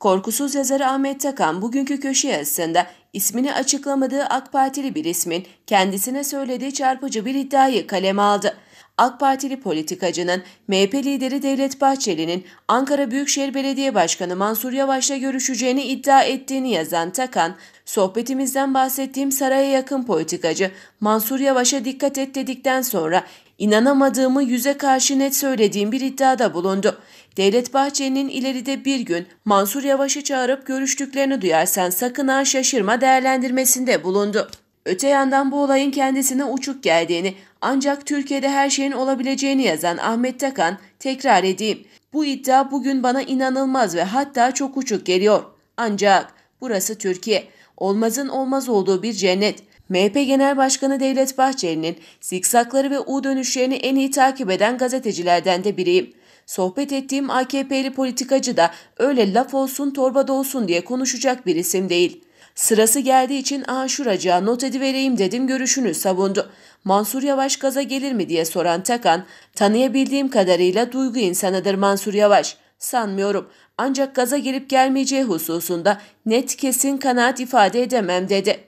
Korkusuz yazarı Ahmet Takan bugünkü köşe yazısında ismini açıklamadığı AK Partili bir ismin kendisine söylediği çarpıcı bir iddiayı kaleme aldı. AK Partili politikacının MHP lideri Devlet Bahçeli'nin Ankara Büyükşehir Belediye Başkanı Mansur Yavaş'la görüşeceğini iddia ettiğini yazan Takan, sohbetimizden bahsettiğim saraya yakın politikacı Mansur Yavaş'a dikkat et dedikten sonra inanamadığımı yüze karşı net söylediğim bir iddiada bulundu. Devlet Bahçeli'nin ileride bir gün Mansur Yavaş'ı çağırıp görüştüklerini duyarsan sakın ha şaşırma değerlendirmesinde bulundu. Öte yandan bu olayın kendisine uçuk geldiğini ancak Türkiye'de her şeyin olabileceğini yazan Ahmet Takan tekrar edeyim. Bu iddia bugün bana inanılmaz ve hatta çok uçuk geliyor. Ancak burası Türkiye. Olmazın olmaz olduğu bir cennet. MHP Genel Başkanı Devlet Bahçeli'nin zikzakları ve U dönüşlerini en iyi takip eden gazetecilerden de biriyim. Sohbet ettiğim AKP'li politikacı da öyle laf olsun torba olsun diye konuşacak bir isim değil. Sırası geldiği için aha şuracığa not edivereyim dedim görüşünü savundu. Mansur Yavaş gaza gelir mi diye soran Takan, tanıyabildiğim kadarıyla duygu insanıdır Mansur Yavaş. Sanmıyorum ancak gaza gelip gelmeyeceği hususunda net kesin kanaat ifade edemem dedi.